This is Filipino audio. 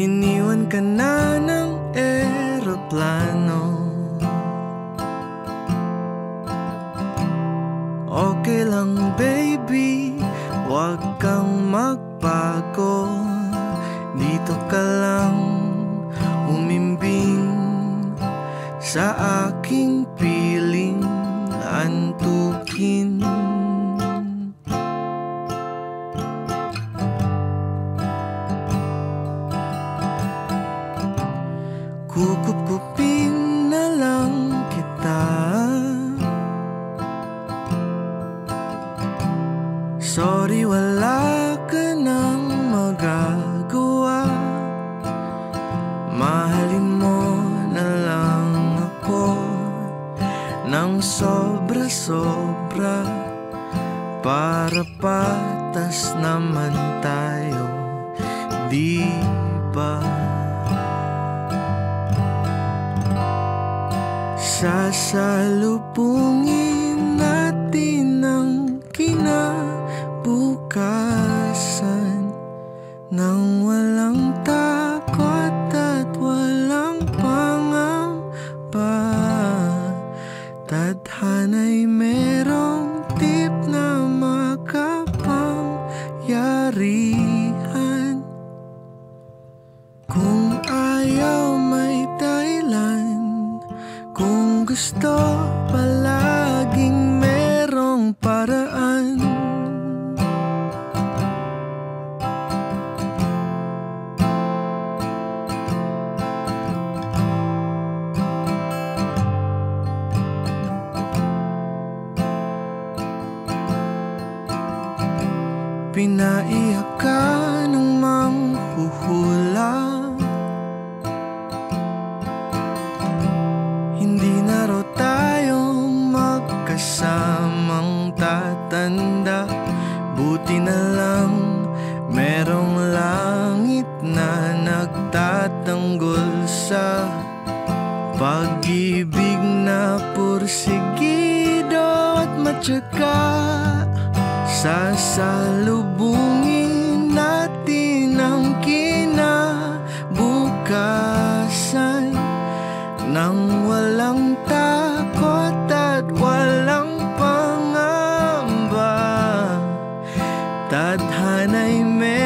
Iniwan ka na ng eroplano. Okay lang baby, wag kang magbago. Dito ka lang umimbing Sa aking piling. Antukin Kukup-kupin na lang kita. Sorry wala ka nang magagawa. Mahalin mo na lang ako Nang sobra-sobra Para patas naman tayo. Di ba? Sasalubungin natin ang kinabukasan Nang walang takot at walang pangamba. Tadhana'y merong tip na makapangyarihan. Kung ayaw may gusto palaging merong paraan. Pinaiyak ka Pag-ibig na pursigido at matyaga Sasalubungin natin ang kinabukasan. Nang walang takot at walang pangamba Tadhana'y meron